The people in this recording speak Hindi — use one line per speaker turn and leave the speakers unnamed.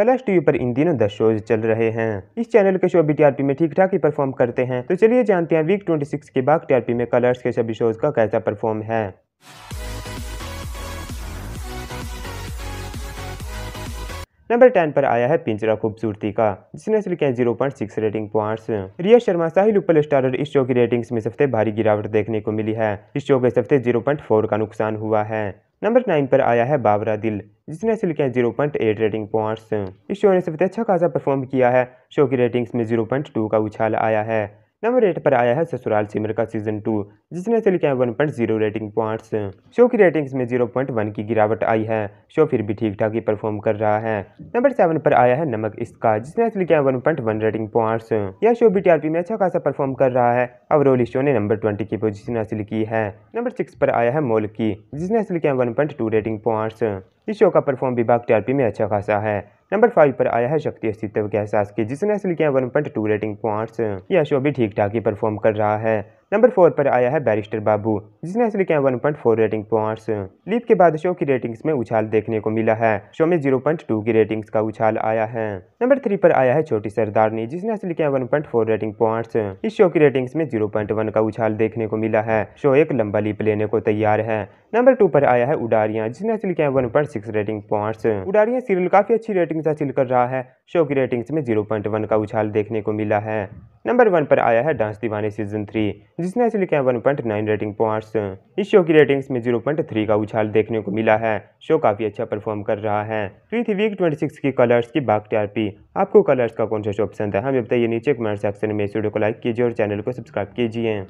कलर्स टीवी पर इन दिनों दस शोज़ चल रहे हैं। इस चैनल के शो भी टीआरपी में ठीक ठाक ही परफॉर्म करते हैं। तो चलिए जानते हैं वीक 26 के बाद टीआरपी में कलर्स के सभी शोज़ का कैसा परफॉर्म है। नंबर टेन पर आया है पिंजरा खूबसूरती का, जिसने हासिल किया zero point six rating points Riya Sharma, Sahil Uppal starrer इस शो की रेटिंग्स में सबसे भारी गिरावट देखने को मिली है। इस शो के सबसे ज़ीरो पॉइंट फोर का नुकसान हुआ है। नंबर नाइन पर आया है बाबरा दिल जिसने हासिल किया zero point eight rating points, इस शो ने सबसे अच्छा खासा परफॉर्म किया है, शो की रेटिंग्स में ज़ीरो पॉइंट टू का उछाल आया है। नंबर एट पर आया है ससुराल सिमर का सीज़न टू जिसने चल किया one point zero rating points show की रेटिंग्स में ज़ीरो पॉइंट वन की गिरावट आई है। शो फिर भी ठीक ठाक ही परफॉर्म कर रहा है। नंबर सेवन पर आया है नमक इसका, जिसने चल किया one point one rating points यह शो भी टीआरपी में अच्छा खासा परफॉर्म कर रहा है। ओवरऑल इस शो ने नंबर ट्वेंटी की पोजीशन हासिल की है। नंबर सिक्स पर आया है मोल की जिसने हासिल किया one point two rating points इस शो का परफॉर्म विभाग टीआरपी में अच्छा खासा है। नंबर फाइव पर आया है शक्ति अस्तित्व के एहसास की, जिसने हासिल किया one point two rating points. यह शो भी ठीक ठाक ही परफॉर्म कर रहा है। नंबर फोर पर आया है बैरिस्टर बाबू, जिसने हासिल किया one point four rating points leap के बाद शो की रेटिंग्स में उछाल देखने को मिला है। शो में ज़ीरो पॉइंट टू की रेटिंग्स का उछाल आया है। नंबर थ्री पर आया है छोटी सरदारनी, जिसने हासिल किया one point four rating points इस शो की रेटिंग्स में ज़ीरो पॉइंट वन का उछाल देखने को मिला है। शो एक लंबा लीप लेने को तैयार है। नंबर टू पर आया है उडारियाँ, जिसने हासिल किया one point six rating points Udaariyaan serial काफ़ी अच्छी रेटिंग्स हासिल कर रहा है। शो की रेटिंग्स में ज़ीरो पॉइंट वन का उछाल देखने को मिला है। नंबर वन पर आया है डांस दीवाने सीज़न थ्री जिसने हासिल किया one point nine rating points इस शो की रेटिंग्स में ज़ीरो पॉइंट थ्री का उछाल देखने को मिला है। शो काफ़ी अच्छा परफॉर्म कर रहा है। थी वीक ट्वेंटी सिक्स की कलर्स की बाग टीआरपी आपको कलर्स का कौन सा शो पसंद है? हमें बताइए नीचे कमेंट सेक्शन में इस वीडियो को लाइक कीजिए और चैनल को सब्सक्राइब कीजिए।